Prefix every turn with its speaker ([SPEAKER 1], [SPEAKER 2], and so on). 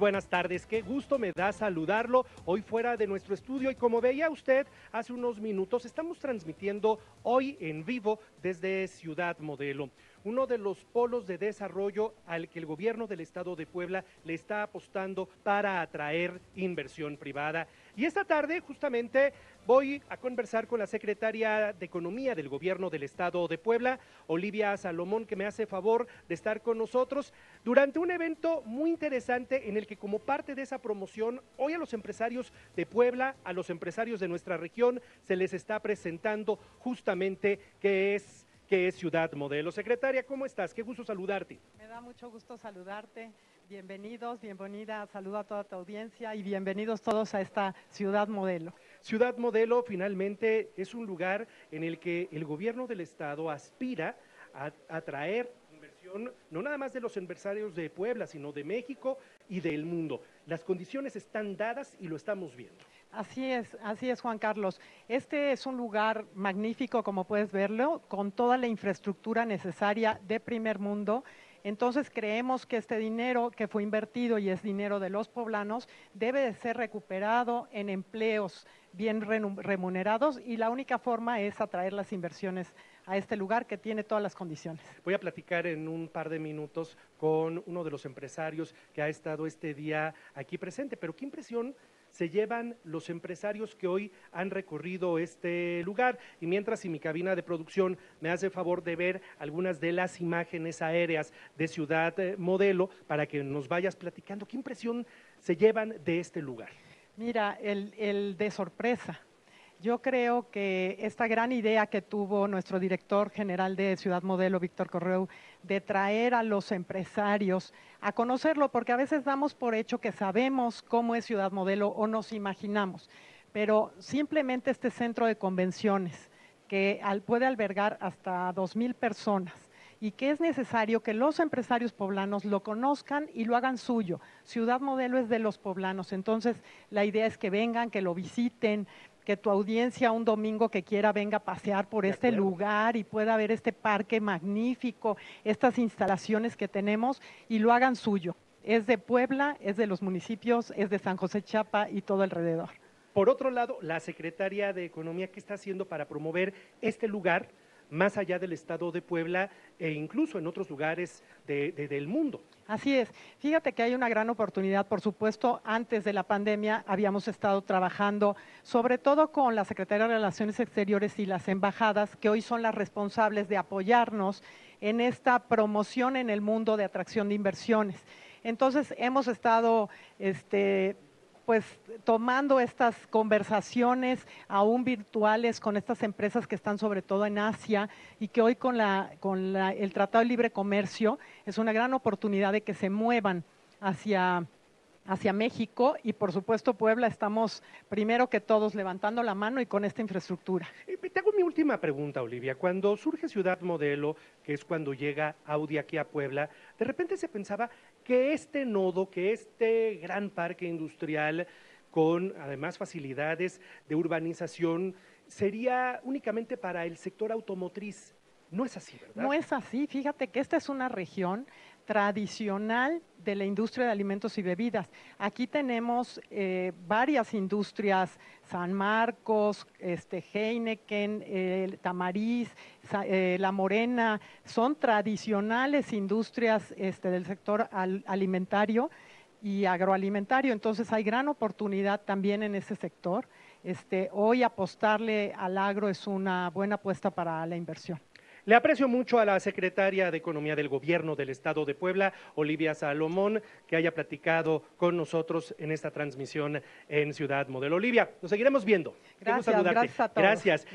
[SPEAKER 1] buenas tardes, qué gusto me da saludarlo hoy fuera de nuestro estudio. Y como veía usted hace unos minutos, estamos transmitiendo hoy en vivo desde Ciudad Modelo uno de los polos de desarrollo al que el gobierno del estado de Puebla le está apostando para atraer inversión privada. Y esta tarde justamente voy a conversar con la secretaria de Economía del gobierno del estado de Puebla, Olivia Salomón, que me hace favor de estar con nosotros durante un evento muy interesante en el que como parte de esa promoción, hoy a los empresarios de Puebla, a los empresarios de nuestra región, se les está presentando justamente que es que es Ciudad Modelo. Secretaria, ¿cómo estás? Qué gusto saludarte.
[SPEAKER 2] Me da mucho gusto saludarte. Bienvenidos, bienvenida, saludo a toda tu audiencia y bienvenidos todos a esta Ciudad Modelo.
[SPEAKER 1] Ciudad Modelo finalmente es un lugar en el que el gobierno del estado aspira a atraer inversión, no nada más de los empresarios de Puebla, sino de México y del mundo. Las condiciones están dadas y lo estamos viendo.
[SPEAKER 2] Así es, así es Juan Carlos. Este es un lugar magnífico, como puedes verlo, con toda la infraestructura necesaria de primer mundo. Entonces creemos que este dinero que fue invertido y es dinero de los poblanos debe de ser recuperado en empleos bien remunerados y la única forma es atraer las inversiones a este lugar que tiene todas las condiciones.
[SPEAKER 1] Voy a platicar en un par de minutos con uno de los empresarios que ha estado este día aquí presente, pero qué impresión se llevan los empresarios que hoy han recorrido este lugar. Y mientras, si mi cabina de producción me hace favor de ver algunas de las imágenes aéreas de Ciudad eh, Modelo, para que nos vayas platicando, ¿qué impresión se llevan de este lugar?
[SPEAKER 2] Mira, el, el de sorpresa. Yo creo que esta gran idea que tuvo nuestro director general de Ciudad Modelo, Víctor Correu, de traer a los empresarios a conocerlo, porque a veces damos por hecho que sabemos cómo es Ciudad Modelo o nos imaginamos, pero simplemente este centro de convenciones que puede albergar hasta dos mil personas y que es necesario que los empresarios poblanos lo conozcan y lo hagan suyo. Ciudad Modelo es de los poblanos, entonces la idea es que vengan, que lo visiten, que tu audiencia un domingo que quiera venga a pasear por este lugar y pueda ver este parque magnífico, estas instalaciones que tenemos y lo hagan suyo. Es de Puebla, es de los municipios, es de San José Chapa y todo alrededor.
[SPEAKER 1] Por otro lado, la Secretaría de Economía, ¿qué está haciendo para promover este lugar? Más allá del estado de Puebla e incluso en otros lugares del mundo.
[SPEAKER 2] Así es. Fíjate que hay una gran oportunidad, por supuesto, antes de la pandemia habíamos estado trabajando sobre todo con la Secretaría de Relaciones Exteriores y las embajadas, que hoy son las responsables de apoyarnos en esta promoción en el mundo de atracción de inversiones. Entonces, hemos estado este, pues tomando estas conversaciones aún virtuales con estas empresas que están sobre todo en Asia y que hoy con, la, con el Tratado de Libre Comercio es una gran oportunidad de que se muevan hacia hacia México y por supuesto Puebla estamos primero que todos levantando la mano y con esta infraestructura.
[SPEAKER 1] Te hago mi última pregunta, Olivia. Cuando surge Ciudad Modelo, que es cuando llega Audi aquí a Puebla, de repente se pensaba que este nodo, que este gran parque industrial con además facilidades de urbanización, sería únicamente para el sector automotriz. No es así, ¿verdad?
[SPEAKER 2] No es así. Fíjate que esta es una región tradicional de la industria de alimentos y bebidas. Aquí tenemos eh, varias industrias, San Marcos, este, Heineken, eh, Tamariz, La Morena, son tradicionales industrias este, del sector alimentario y agroalimentario, entonces hay gran oportunidad también en ese sector. Este, hoy apostarle al agro es una buena apuesta para la inversión.
[SPEAKER 1] Le aprecio mucho a la secretaria de Economía del Gobierno del Estado de Puebla, Olivia Salomón, que haya platicado con nosotros en esta transmisión en Ciudad Modelo. Olivia, nos seguiremos viendo.
[SPEAKER 2] Gracias, gracias a todos.
[SPEAKER 1] Gracias.